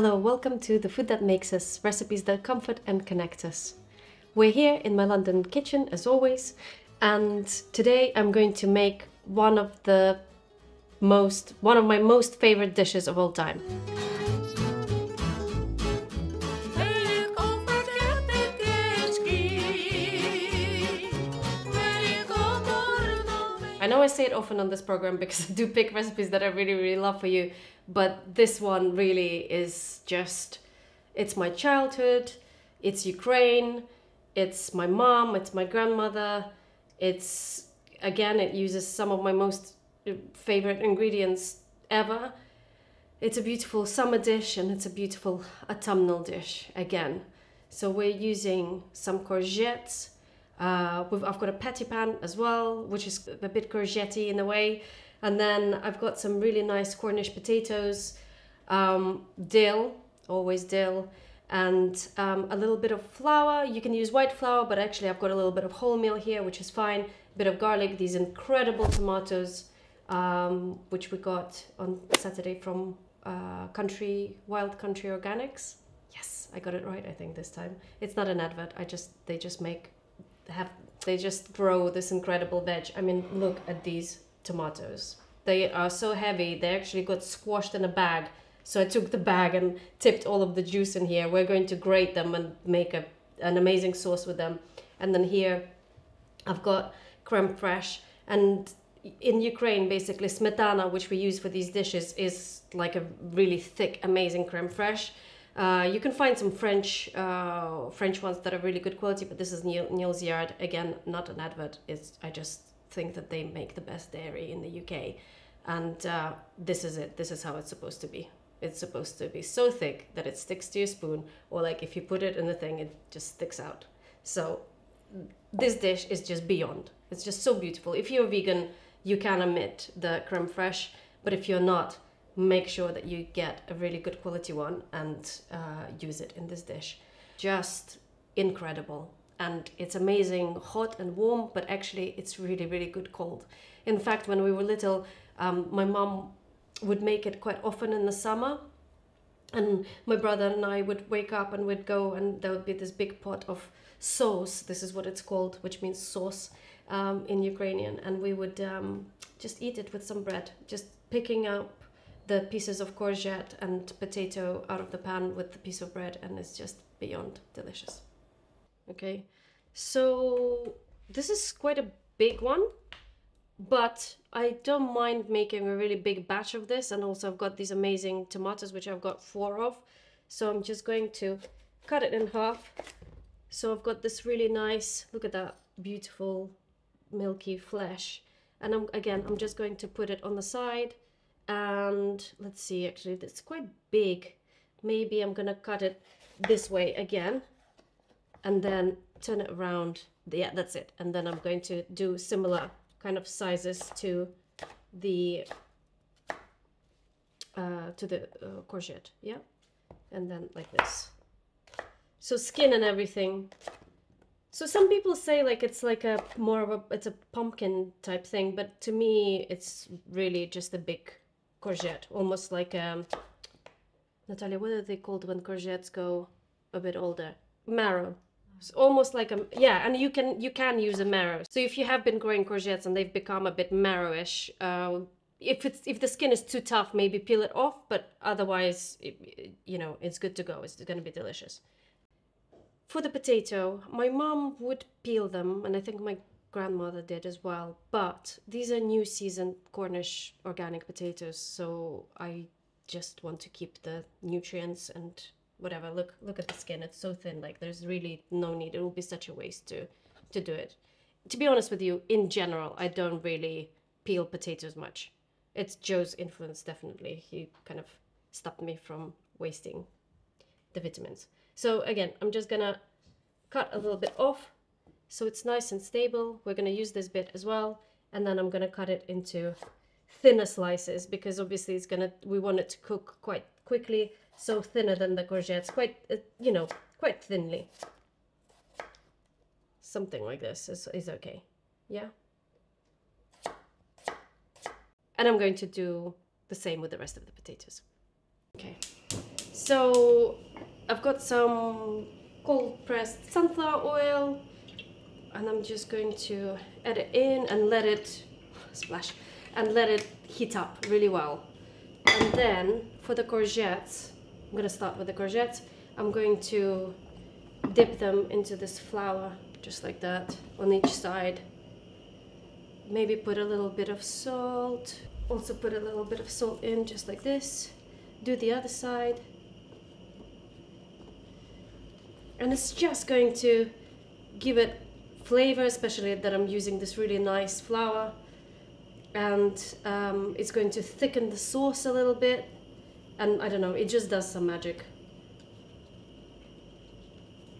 Hello, welcome to The Food That Makes Us, recipes that comfort and connect us. We're here in my London kitchen as always, and today I'm going to make one of the most, one of my most favorite dishes of all time. Know I say it often on this program because I do pick recipes that I really, really love for you, but this one really is just, it's my childhood, it's Ukraine, it's my mom, it's my grandmother, it's, again, it uses some of my most favorite ingredients ever. It's a beautiful summer dish and it's a beautiful autumnal dish again. So we're using some courgettes, uh, I've got a patty pan as well, which is a bit courgette in a way. And then I've got some really nice Cornish potatoes, um, dill, always dill, and um, a little bit of flour. You can use white flour, but actually I've got a little bit of wholemeal here, which is fine. A bit of garlic, these incredible tomatoes, um, which we got on Saturday from uh, Country Wild Country Organics. Yes, I got it right. I think this time. It's not an advert. I just they just make have they just grow this incredible veg. I mean, look at these tomatoes. They are so heavy. They actually got squashed in a bag. So I took the bag and tipped all of the juice in here. We're going to grate them and make a, an amazing sauce with them. And then here I've got creme fraiche. And in Ukraine, basically, smetana, which we use for these dishes, is like a really thick, amazing creme fraiche. Uh, you can find some French uh, French ones that are really good quality, but this is Neil, Neal's Yard. Again, not an advert. It's, I just think that they make the best dairy in the UK. And uh, this is it. This is how it's supposed to be. It's supposed to be so thick that it sticks to your spoon, or like if you put it in the thing, it just sticks out. So this dish is just beyond. It's just so beautiful. If you're vegan, you can omit the creme fraiche, but if you're not, make sure that you get a really good quality one and uh, use it in this dish. Just incredible. And it's amazing hot and warm, but actually it's really, really good cold. In fact, when we were little, um, my mom would make it quite often in the summer. And my brother and I would wake up and we'd go, and there would be this big pot of sauce. This is what it's called, which means sauce um, in Ukrainian. And we would um, just eat it with some bread, just picking up the pieces of courgette and potato out of the pan with the piece of bread and it's just beyond delicious. Okay, so this is quite a big one, but I don't mind making a really big batch of this and also I've got these amazing tomatoes which I've got four of. So I'm just going to cut it in half. So I've got this really nice, look at that beautiful milky flesh. And I'm, again, I'm just going to put it on the side and let's see actually it's quite big maybe I'm gonna cut it this way again and then turn it around. Yeah that's it. And then I'm going to do similar kind of sizes to the uh, to the uh, courgette. Yeah. And then like this. So skin and everything. So some people say like it's like a more of a it's a pumpkin type thing but to me it's really just a big courgette, almost like um, Natalia, what are they called when courgettes go a bit older? Marrow. It's almost like a yeah, and you can you can use a marrow. So if you have been growing courgettes and they've become a bit marrowish, uh, if it's if the skin is too tough, maybe peel it off. But otherwise, it, you know, it's good to go. It's going to be delicious. For the potato, my mom would peel them, and I think my grandmother did as well. But these are new season Cornish organic potatoes, so I just want to keep the nutrients and whatever. Look, look at the skin; it's so thin. Like there's really no need. It will be such a waste to to do it. To be honest with you, in general, I don't really peel potatoes much. It's Joe's influence definitely. He kind of stopped me from wasting the vitamins. So again, I'm just gonna cut a little bit off so it's nice and stable. We're going to use this bit as well. And then I'm going to cut it into thinner slices because obviously it's going to, we want it to cook quite quickly. So thinner than the courgettes, quite, uh, you know, quite thinly. Something like this is, is okay. Yeah. And I'm going to do the same with the rest of the potatoes. Okay. So I've got some cold pressed sunflower oil and I'm just going to add it in and let it splash and let it heat up really well. And then for the courgettes, I'm gonna start with the courgettes. I'm going to dip them into this flour just like that on each side. Maybe put a little bit of salt. Also put a little bit of salt in just like this. Do the other side. And it's just going to give it flavor, especially that I'm using this really nice flour. And um, it's going to thicken the sauce a little bit. And I don't know, it just does some magic.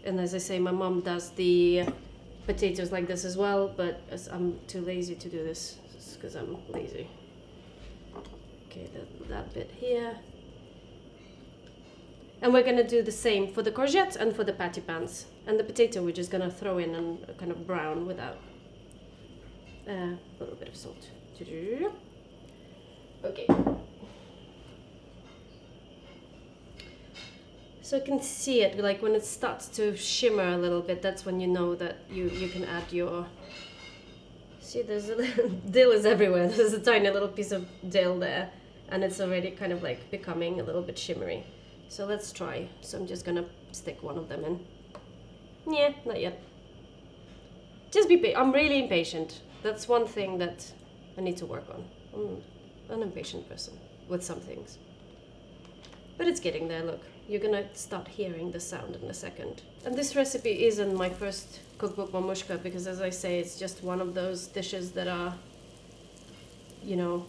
And as I say, my mom does the potatoes like this as well, but I'm too lazy to do this because I'm lazy. Okay, that, that bit here. And we're gonna do the same for the courgettes and for the patty pans. And the potato we're just gonna throw in and kind of brown without uh, a little bit of salt. Okay. So you can see it, like when it starts to shimmer a little bit, that's when you know that you, you can add your... See, there's a little... dill is everywhere. There's a tiny little piece of dill there. And it's already kind of like becoming a little bit shimmery. So let's try. So I'm just gonna stick one of them in. Yeah, not yet. Just be I'm really impatient. That's one thing that I need to work on. I'm an impatient person with some things. But it's getting there, look. You're gonna start hearing the sound in a second. And this recipe isn't my first cookbook Mamushka because as I say, it's just one of those dishes that are, you know,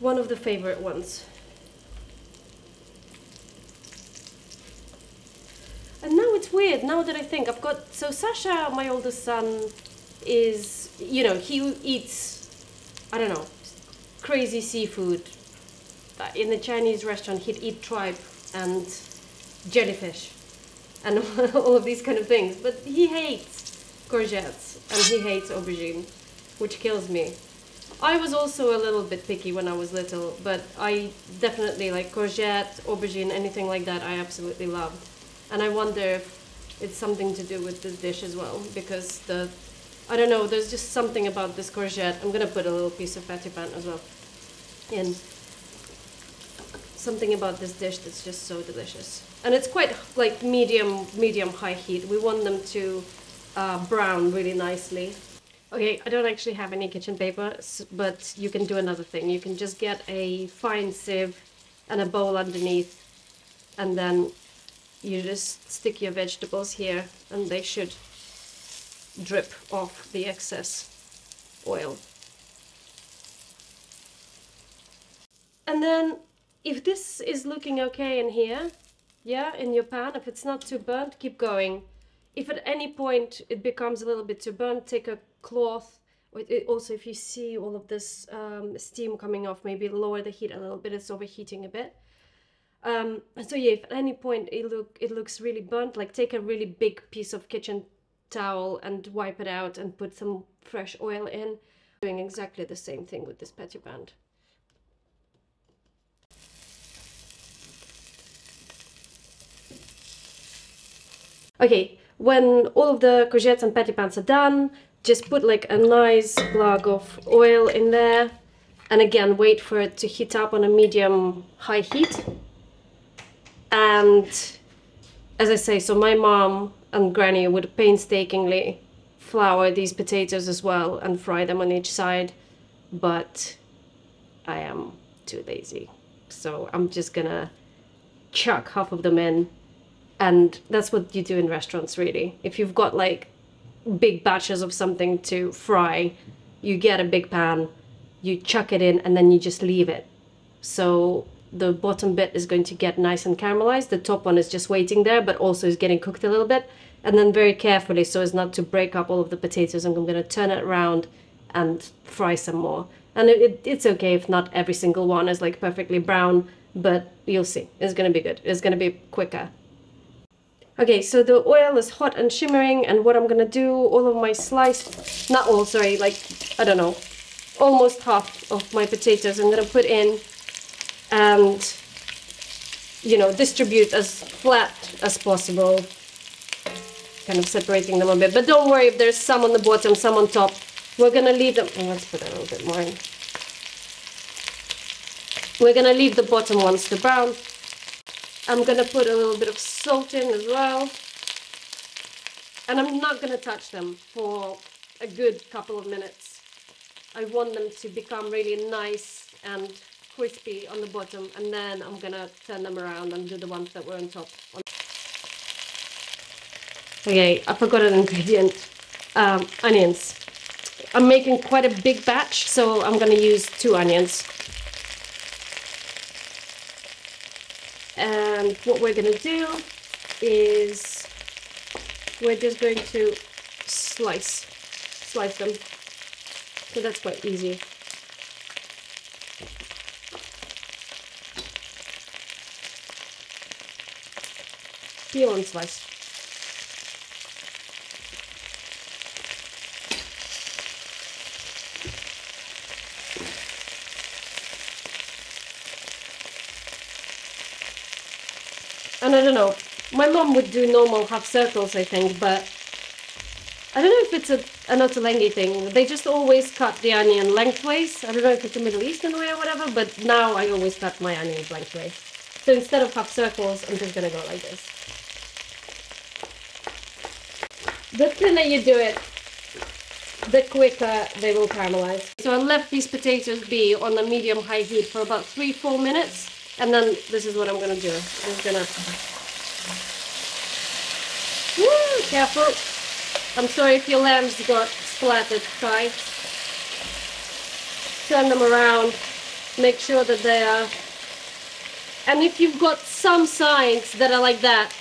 one of the favorite ones. And now it's weird, now that I think, I've got, so Sasha, my oldest son, is, you know, he eats, I don't know, crazy seafood, in the Chinese restaurant, he'd eat tripe and jellyfish and all of these kind of things. But he hates courgettes and he hates aubergine, which kills me. I was also a little bit picky when I was little, but I definitely like courgette, aubergine, anything like that, I absolutely loved. And I wonder if it's something to do with this dish as well, because the, I don't know, there's just something about this courgette. I'm gonna put a little piece of patty pan as well in something about this dish that's just so delicious. And it's quite like medium, medium high heat. We want them to uh, brown really nicely. Okay, I don't actually have any kitchen paper, but you can do another thing. You can just get a fine sieve and a bowl underneath, and then you just stick your vegetables here, and they should drip off the excess oil. And then if this is looking okay in here, yeah, in your pan, if it's not too burnt, keep going. If at any point it becomes a little bit too burnt, take a cloth. also, if you see all of this um, steam coming off, maybe lower the heat a little bit. It's overheating a bit. Um, so yeah, if at any point it look it looks really burnt, like take a really big piece of kitchen towel and wipe it out and put some fresh oil in. Doing exactly the same thing with this patty pan. Okay, when all of the courgettes and patty pans are done, just put like a nice glug of oil in there. And again, wait for it to heat up on a medium high heat. And as I say, so my mom and granny would painstakingly flour these potatoes as well and fry them on each side. But I am too lazy. So I'm just gonna chuck half of them in and that's what you do in restaurants really if you've got like big batches of something to fry you get a big pan you chuck it in and then you just leave it so the bottom bit is going to get nice and caramelized. The top one is just waiting there but also is getting cooked a little bit. And then very carefully so as not to break up all of the potatoes i'm going to turn it around and fry some more. And it, it, it's okay if not every single one is like perfectly brown but you'll see. It's going to be good. It's going to be quicker. Okay, so the oil is hot and shimmering and what I'm gonna do, all of my sliced, not all, sorry, like, I don't know, almost half of my potatoes I'm gonna put in and you know, distribute as flat as possible. Kind of separating them a bit. But don't worry if there's some on the bottom, some on top. We're gonna leave them, oh, let's put a little bit more in. We're gonna leave the bottom ones to brown. I'm gonna put a little bit of salt in as well. And I'm not gonna touch them for a good couple of minutes. I want them to become really nice and crispy on the bottom and then I'm gonna turn them around and do the ones that were on top. Okay, I forgot an ingredient. Um, onions. I'm making quite a big batch, so I'm gonna use two onions. And what we're gonna do is we're just going to slice, slice them. So that's quite easy. Peel and slice. And I don't know, my mom would do normal half circles, I think, but I don't know if it's a, an Ottolenghi thing. They just always cut the onion lengthways. I don't know if it's a Middle Eastern way or whatever, but now I always cut my onions lengthways. So instead of half circles, I'm just gonna go like this. The thinner you do it, the quicker they will caramelize. So I left these potatoes be on a medium-high heat for about three, four minutes. And then this is what I'm gonna do. I'm just gonna... Woo, careful. I'm sorry if your lambs got splattered, Try. Turn them around. Make sure that they are... And if you've got some sides that are like that,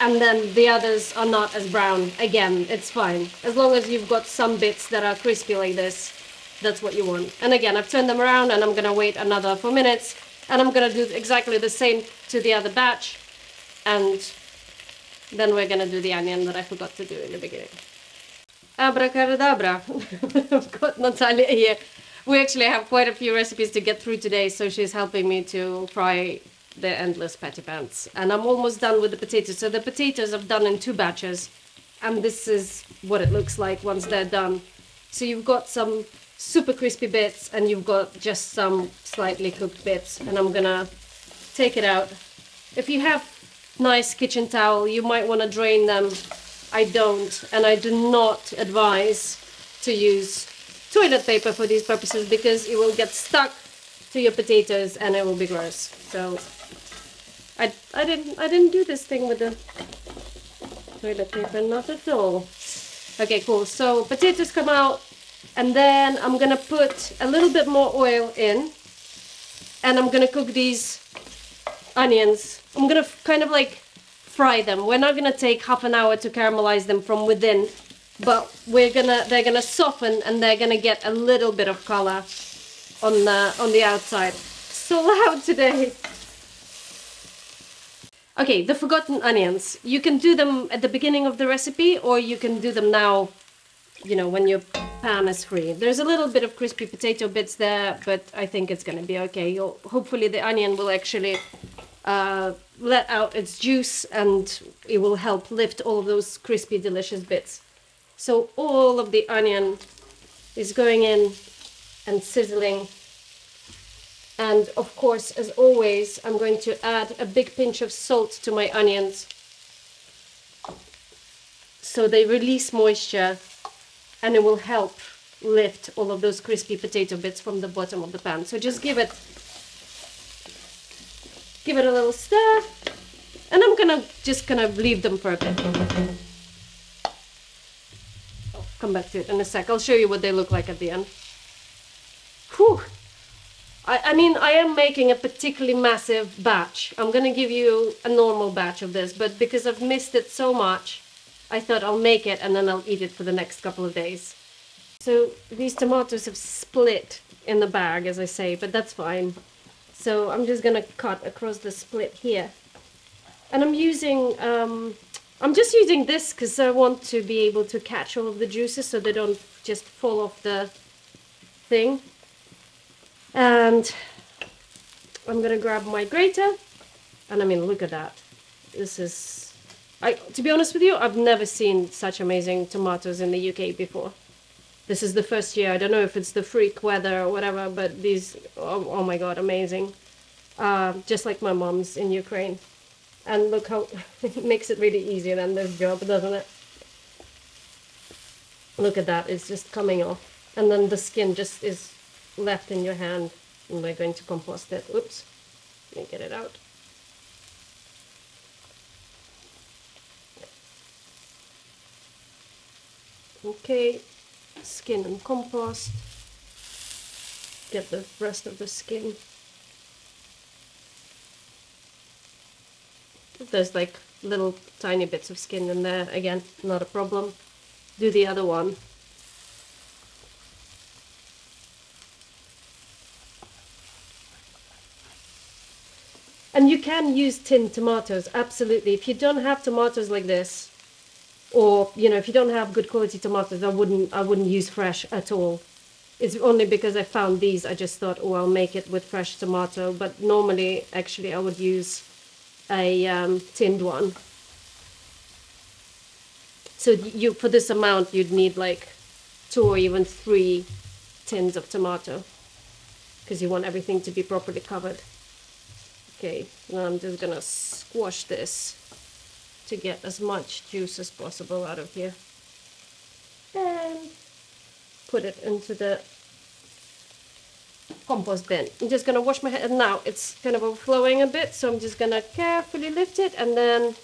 and then the others are not as brown, again, it's fine. As long as you've got some bits that are crispy like this, that's what you want. And again, I've turned them around and I'm gonna wait another four minutes and I'm gonna do exactly the same to the other batch and then we're gonna do the onion that I forgot to do in the beginning. Abracadabra! I've got Natalia here. We actually have quite a few recipes to get through today, so she's helping me to fry the endless patty pans. And I'm almost done with the potatoes. So the potatoes I've done in two batches, and this is what it looks like once they're done. So you've got some super crispy bits and you've got just some slightly cooked bits and I'm gonna take it out. If you have nice kitchen towel you might want to drain them. I don't and I do not advise to use toilet paper for these purposes because it will get stuck to your potatoes and it will be gross. So I, I didn't I didn't do this thing with the toilet paper, not at all. Okay, cool. So potatoes come out and then I'm gonna put a little bit more oil in and I'm gonna cook these onions. I'm gonna kind of like fry them. We're not gonna take half an hour to caramelize them from within, but we're gonna they're gonna soften and they're gonna get a little bit of color on the on the outside. So loud today. Okay, the forgotten onions. You can do them at the beginning of the recipe or you can do them now, you know, when you're pan is free. There's a little bit of crispy potato bits there, but I think it's gonna be okay. You'll, hopefully the onion will actually uh, let out its juice and it will help lift all of those crispy delicious bits. So all of the onion is going in and sizzling. And of course, as always, I'm going to add a big pinch of salt to my onions so they release moisture and it will help lift all of those crispy potato bits from the bottom of the pan. So just give it give it a little stir and I'm gonna just kind of leave them for a bit. I'll come back to it in a sec. I'll show you what they look like at the end. Whew. I, I mean, I am making a particularly massive batch. I'm gonna give you a normal batch of this, but because I've missed it so much, I thought I'll make it and then I'll eat it for the next couple of days. So these tomatoes have split in the bag, as I say, but that's fine. So I'm just gonna cut across the split here. And I'm using, um, I'm just using this because I want to be able to catch all of the juices so they don't just fall off the thing. And I'm gonna grab my grater And I mean, look at that. This is, I to be honest with you, I've never seen such amazing tomatoes in the UK before. This is the first year. I don't know if it's the freak weather or whatever, but these, oh, oh my god, amazing. Uh, just like my mom's in Ukraine. And look how it makes it really easy then this job, doesn't it? Look at that, it's just coming off. And then the skin just is left in your hand and we're going to compost it. Oops, let me get it out. Okay, skin and compost. Get the rest of the skin. If there's like little tiny bits of skin in there, again, not a problem. Do the other one. Can use tinned tomatoes, absolutely. If you don't have tomatoes like this, or you know, if you don't have good quality tomatoes, I wouldn't I wouldn't use fresh at all. It's only because I found these, I just thought, oh, I'll make it with fresh tomato. But normally, actually, I would use a um, tinned one. So you for this amount, you'd need like two or even three tins of tomato because you want everything to be properly covered. Okay, now I'm just gonna squash this to get as much juice as possible out of here. And put it into the compost bin. I'm just gonna wash my hand now. It's kind of overflowing a bit, so I'm just gonna carefully lift it and then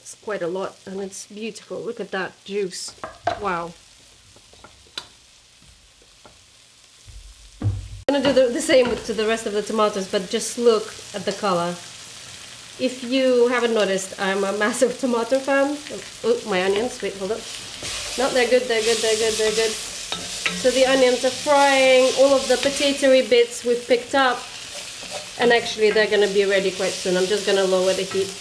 it's quite a lot and it's beautiful. Look at that juice. Wow. I'm gonna do the, the same to the rest of the tomatoes, but just look at the color. If you haven't noticed, I'm a massive tomato fan. Oh, my onions, wait, hold up. No, they're good, they're good, they're good, they're good. So the onions are frying, all of the potatoey bits we've picked up, and actually they're gonna be ready quite soon. I'm just gonna lower the heat.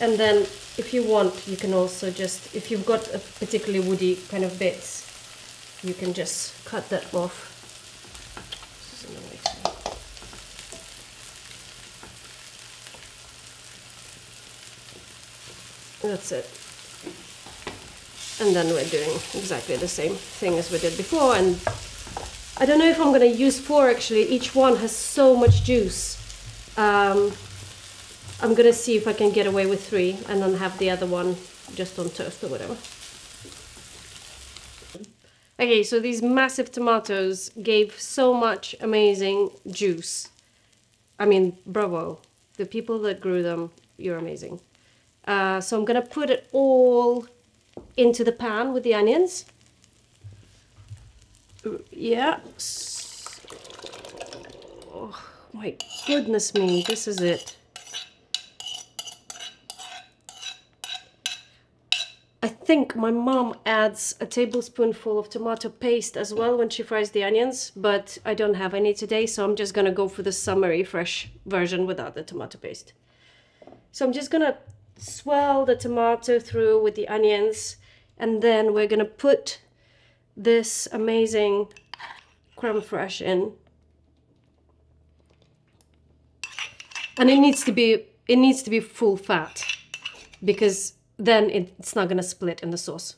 And then if you want, you can also just, if you've got a particularly woody kind of bits, you can just cut that off. That's it. And then we're doing exactly the same thing as we did before. And I don't know if I'm going to use four actually. Each one has so much juice. Um, I'm to see if I can get away with three and then have the other one just on toast or whatever. Okay, so these massive tomatoes gave so much amazing juice. I mean, bravo. The people that grew them, you're amazing. Uh, so I'm gonna put it all into the pan with the onions. Yeah. Oh my goodness me, this is it. I think my mom adds a tablespoonful of tomato paste as well when she fries the onions, but I don't have any today, so I'm just gonna go for the summery fresh version without the tomato paste. So I'm just gonna swell the tomato through with the onions and then we're gonna put this amazing creme fraiche in and it needs to be it needs to be full fat because then it's not gonna split in the sauce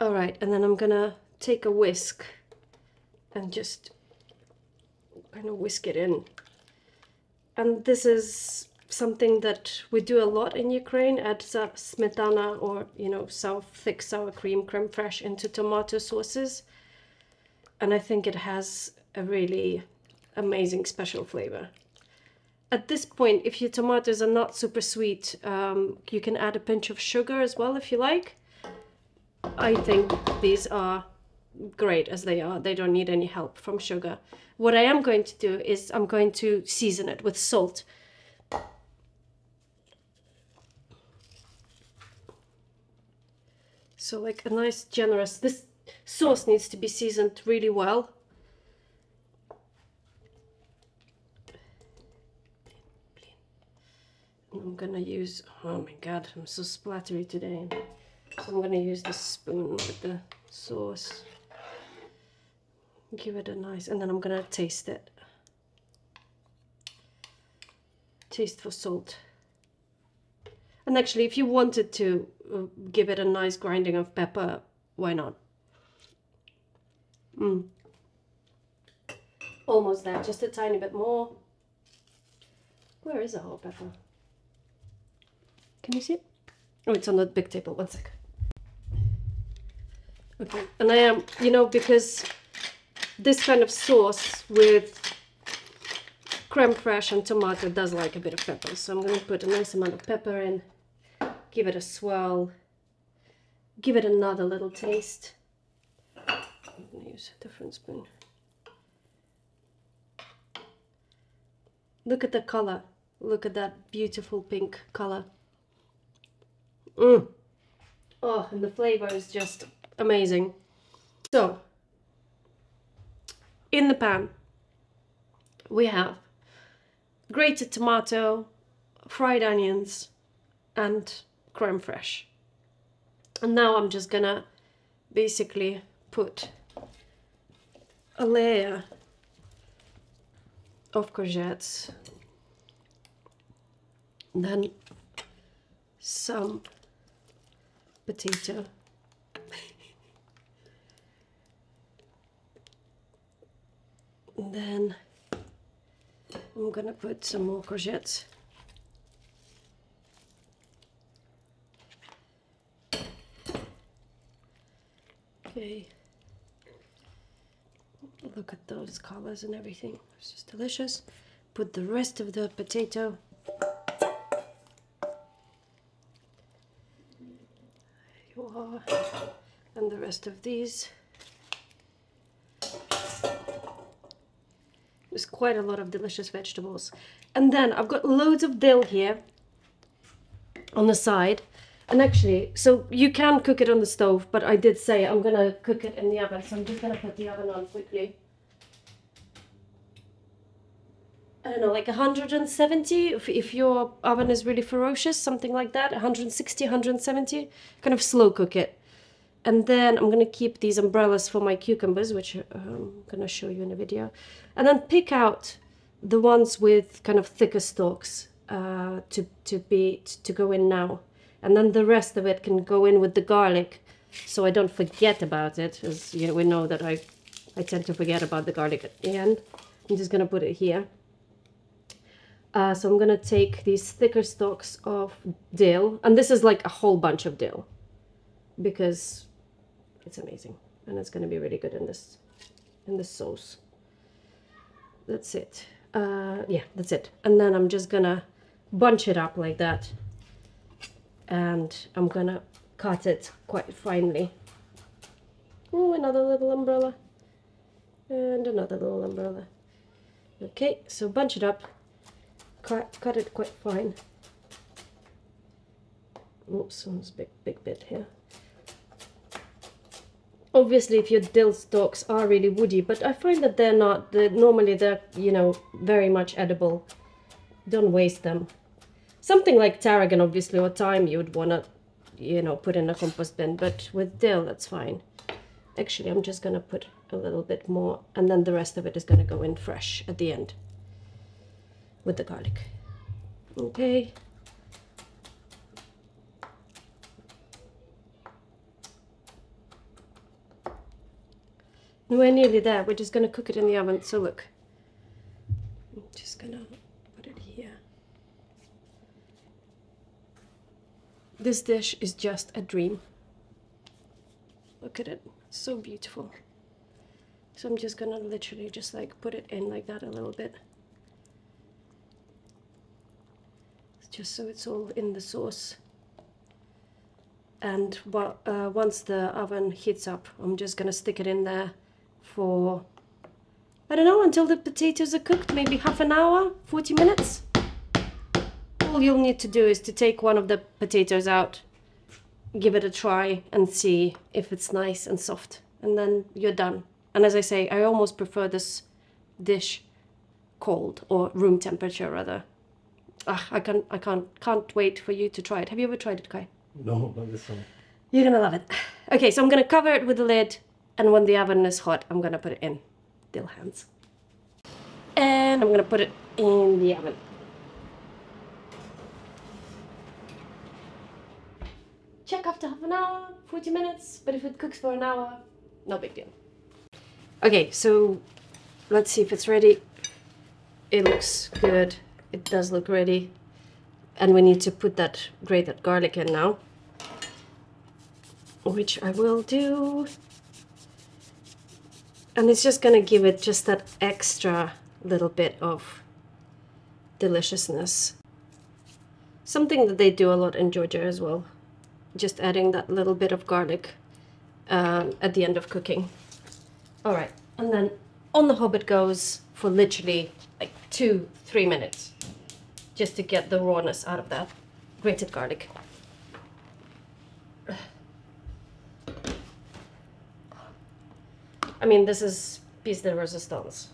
all right and then I'm gonna take a whisk and just kind of whisk it in. And this is something that we do a lot in Ukraine, add smetana or, you know, sour, thick sour cream, creme fraiche into tomato sauces. And I think it has a really amazing special flavor. At this point, if your tomatoes are not super sweet, um, you can add a pinch of sugar as well if you like. I think these are great as they are. They don't need any help from sugar. What I am going to do is I'm going to season it with salt. So like a nice generous, this sauce needs to be seasoned really well. I'm gonna use, oh my god, I'm so splattery today. So I'm gonna use the spoon with the sauce. Give it a nice, and then I'm gonna taste it. Taste for salt. And actually, if you wanted to uh, give it a nice grinding of pepper, why not? Mm. Almost there, just a tiny bit more. Where is the whole pepper? Can you see it? Oh, it's on the big table. One sec. Okay, and I am, you know, because this kind of sauce with creme fraiche and tomato does like a bit of pepper. So I'm going to put a nice amount of pepper in, give it a swirl, give it another little taste. I'm going to use a different spoon. Look at the color. Look at that beautiful pink color. Mm. Oh, and the flavor is just amazing. So, in the pan, we have grated tomato, fried onions, and creme fraiche. And now I'm just gonna basically put a layer of courgettes, then some potato. and then I'm gonna put some more courgettes. Okay. Look at those colors and everything. It's just delicious. Put the rest of the potato. There you are. And the rest of these. There's quite a lot of delicious vegetables. And then I've got loads of dill here on the side. And actually, so you can cook it on the stove, but I did say I'm gonna cook it in the oven, so I'm just gonna put the oven on quickly. I don't know, like 170, if, if your oven is really ferocious, something like that, 160, 170, kind of slow cook it. And then I'm gonna keep these umbrellas for my cucumbers, which um, I'm gonna show you in a video. And then pick out the ones with kind of thicker stalks uh, to, to be, to go in now. And then the rest of it can go in with the garlic so I don't forget about it, as you know, we know that I, I tend to forget about the garlic at the end. I'm just gonna put it here. Uh, so I'm gonna take these thicker stalks of dill, and this is like a whole bunch of dill, because it's amazing, and it's gonna be really good in this, in this sauce. That's it. Uh, yeah, that's it. And then I'm just gonna bunch it up like that, and I'm gonna cut it quite finely. Oh, another little umbrella, and another little umbrella. Okay, so bunch it up cut, cut it quite fine. Oops, one's big, big bit here. Obviously, if your dill stalks are really woody, but I find that they're not. Normally, they're you know very much edible. Don't waste them. Something like tarragon, obviously, or thyme, you would wanna, you know, put in a compost bin. But with dill, that's fine. Actually, I'm just gonna put a little bit more, and then the rest of it is gonna go in fresh at the end with the garlic. Okay. We're nearly there. We're just going to cook it in the oven. So look, I'm just going to put it here. This dish is just a dream. Look at it. So beautiful. So I'm just going to literally just like put it in like that a little bit. just so it's all in the sauce. And uh, once the oven heats up, I'm just gonna stick it in there for, I don't know, until the potatoes are cooked, maybe half an hour, 40 minutes. All you'll need to do is to take one of the potatoes out, give it a try and see if it's nice and soft. And then you're done. And as I say, I almost prefer this dish cold or room temperature rather Ah, I can't, I can't, can't wait for you to try it. Have you ever tried it, Kai? No, not this one. You're gonna love it. Okay, so I'm gonna cover it with the lid, and when the oven is hot, I'm gonna put it in. Dill hands. And I'm gonna put it in the oven. Check after half an hour, 40 minutes, but if it cooks for an hour, no big deal. Okay, so let's see if it's ready. It looks good. It does look ready. And we need to put that grated garlic in now which I will do. And it's just gonna give it just that extra little bit of deliciousness. Something that they do a lot in Georgia as well. Just adding that little bit of garlic um, at the end of cooking. All right, and then on the hob it goes for literally like two, three minutes just to get the rawness out of that grated garlic. I mean, this is piece de resistance.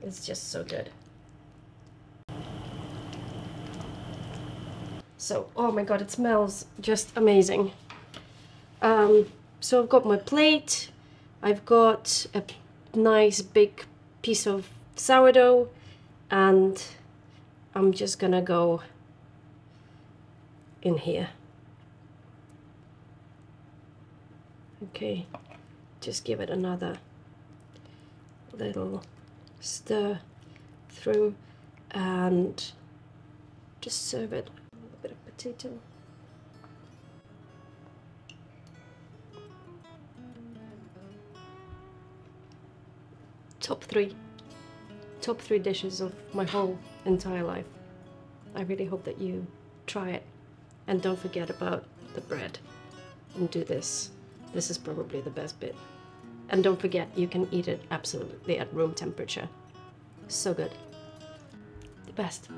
It's just so good. So, oh my god, it smells just amazing. Um, so I've got my plate. I've got a nice big piece of sourdough and I'm just gonna go in here. Okay just give it another little stir through and just serve it a little bit of potato. Top three. Top three dishes of my whole entire life. I really hope that you try it. And don't forget about the bread. And do this. This is probably the best bit. And don't forget, you can eat it absolutely at room temperature. So good. The best.